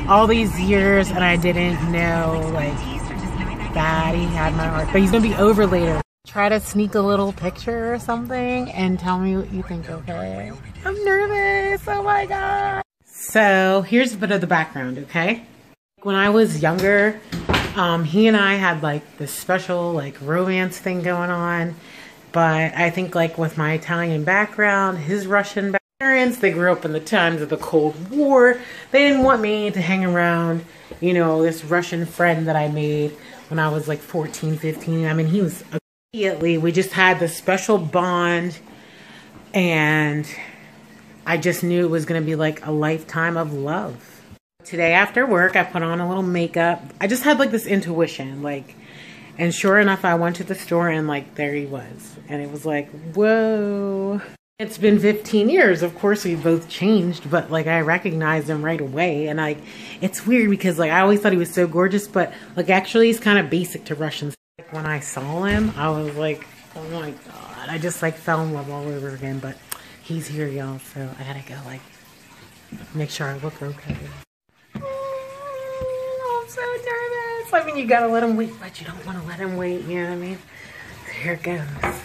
all these years and I didn't know like that he had my art. But he's gonna be over later. Try to sneak a little picture or something and tell me what you think, okay? I'm nervous. Oh my god. So here's a bit of the background, okay? When I was younger, um, he and I had like this special like romance thing going on. But I think like with my Italian background, his Russian parents, they grew up in the times of the Cold War. They didn't want me to hang around, you know, this Russian friend that I made when I was like 14, 15. I mean, he was immediately, we just had this special bond and I just knew it was going to be like a lifetime of love. Today after work, I put on a little makeup. I just had like this intuition, like, and sure enough, I went to the store and like there he was. And it was like, whoa. It's been 15 years. Of course, we both changed, but like I recognized him right away. And like, it's weird because like I always thought he was so gorgeous, but like actually he's kind of basic to Russians. Like, when I saw him, I was like, oh my God. I just like fell in love all over again. But he's here, y'all. So I gotta go like make sure I look okay. Oh, I'm so nervous. I mean, you gotta let him wait, but you don't want to let him wait. You know what I mean? So here it goes.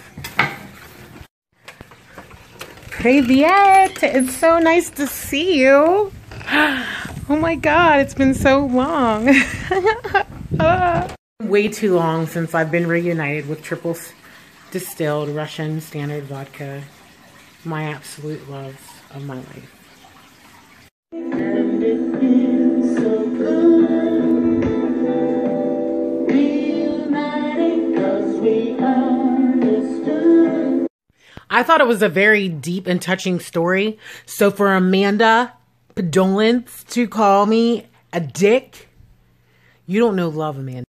Privyet! It's so nice to see you. Oh my god, it's been so long. Way too long since I've been reunited with Triple Distilled Russian Standard Vodka. My absolute love of my life. I thought it was a very deep and touching story. So for Amanda Podolance to call me a dick, you don't know love, Amanda.